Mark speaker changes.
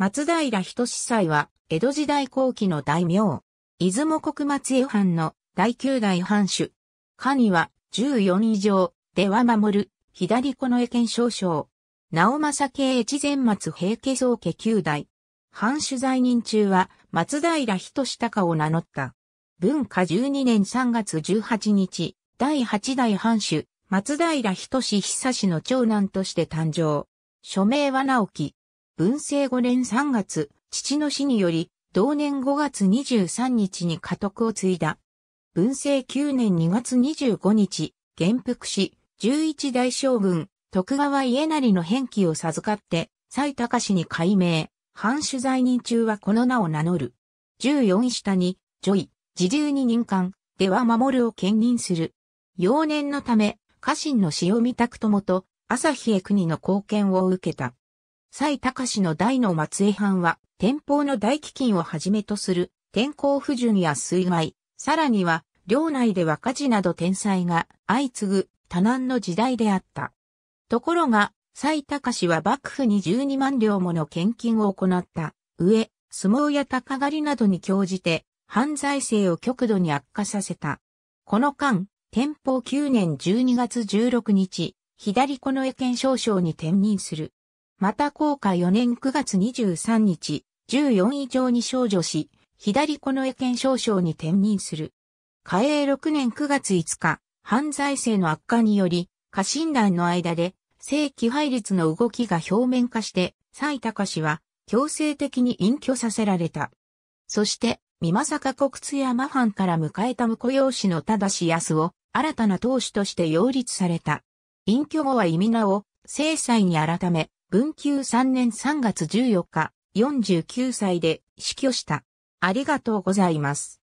Speaker 1: 松平仁祭は、江戸時代後期の大名。出雲国松江藩の第九代藩主。家には、14以上、では守る、左近衛県少将。直政系越前松平家宗家九代。藩主在任中は、松平仁高を名乗った。文化12年3月18日、第8代藩主、松平仁久氏の長男として誕生。署名は直樹。文政5年3月、父の死により、同年5月23日に家督を継いだ。文政9年2月25日、元服し、11代将軍、徳川家成の返記を授かって、蔡高氏に改名、藩主在任中はこの名を名乗る。14位下に、女位、自流に任官、では守るを兼任する。幼年のため、家臣の塩見拓友と、朝日江国の貢献を受けた。蔡隆の大の松江藩は、天保の大飢饉をはじめとする天候不順や水害、さらには、領内では火事など天災が相次ぐ多難の時代であった。ところが、蔡隆は幕府に12万両もの献金を行った上、相撲や高狩りなどに興じて、犯罪性を極度に悪化させた。この間、天保9年12月16日、左近衛県少将に転任する。また高下4年9月23日、14以上に少女し、左近衛県少将に転任する。嘉永6年9月5日、犯罪性の悪化により、家臣団の間で、正規配列の動きが表面化して、蔡隆は強制的に隠居させられた。そして、美作国津山藩から迎えた婿養子の正康を新たな当主として擁立された。隠居後は意味名を、正妻に改め、文久3年3月14日、49歳で死去した。ありがとうございます。